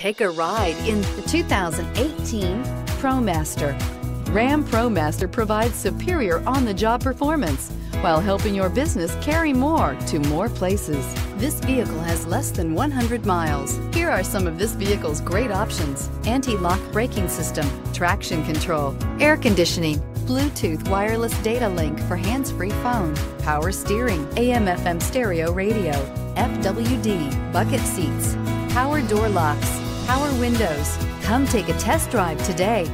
Take a ride in the 2018 ProMaster. Ram ProMaster provides superior on-the-job performance while helping your business carry more to more places. This vehicle has less than 100 miles. Here are some of this vehicle's great options. Anti-lock braking system, traction control, air conditioning, Bluetooth wireless data link for hands-free phone, power steering, AM FM stereo radio, FWD, bucket seats, power door locks, power windows. Come take a test drive today.